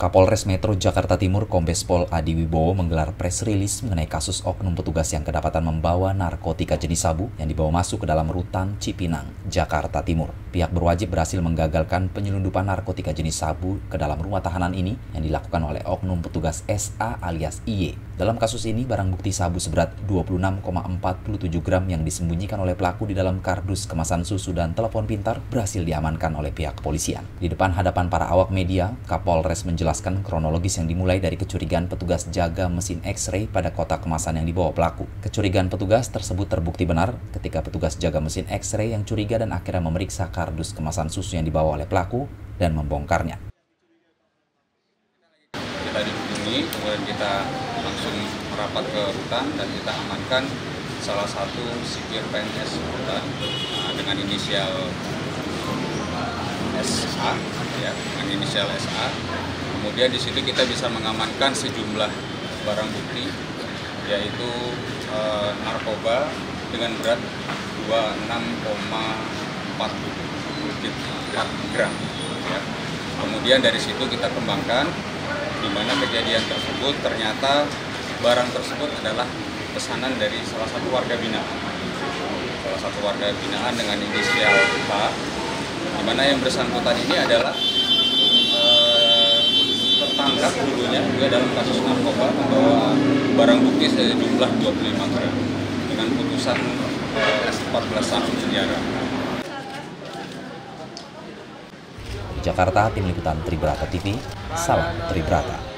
Kapolres Metro Jakarta Timur Kombes Pol Adi Wibowo menggelar press release mengenai kasus oknum petugas yang kedapatan membawa narkotika jenis sabu yang dibawa masuk ke dalam rutan Cipinang, Jakarta Timur. Pihak berwajib berhasil menggagalkan penyelundupan narkotika jenis sabu ke dalam rumah tahanan ini yang dilakukan oleh oknum petugas SA alias IY. Dalam kasus ini, barang bukti sabu seberat 26,47 gram yang disembunyikan oleh pelaku di dalam kardus kemasan susu dan telepon pintar berhasil diamankan oleh pihak kepolisian. Di depan hadapan para awak media, Kapolres menjelaskan kronologis yang dimulai dari kecurigaan petugas jaga mesin X-ray pada kotak kemasan yang dibawa pelaku. Kecurigaan petugas tersebut terbukti benar ketika petugas jaga mesin X-ray yang curiga dan akhirnya memeriksa kardus kemasan susu yang dibawa oleh pelaku dan membongkarnya. Kita dihubungi, kemudian kita langsung merapat ke rutan dan kita amankan salah satu sipir PNS rutan nah, dengan inisial SA, ya, dengan inisial SA Kemudian di situ kita bisa mengamankan sejumlah barang bukti yaitu e, narkoba dengan berat 26,4 gram. Ya. Kemudian dari situ kita kembangkan di mana kejadian tersebut ternyata barang tersebut adalah pesanan dari salah satu warga binaan. Salah satu warga binaan dengan inisial K, di mana yang bersangkutan ini adalah tertangkap dulunya juga dalam kasus narkoba membawa barang bukti sejumlah 25 gram dengan putusan 14 eh, tahun penjara. Jakarta, Tim Liputan Tribrata TV, Salam Tribrata.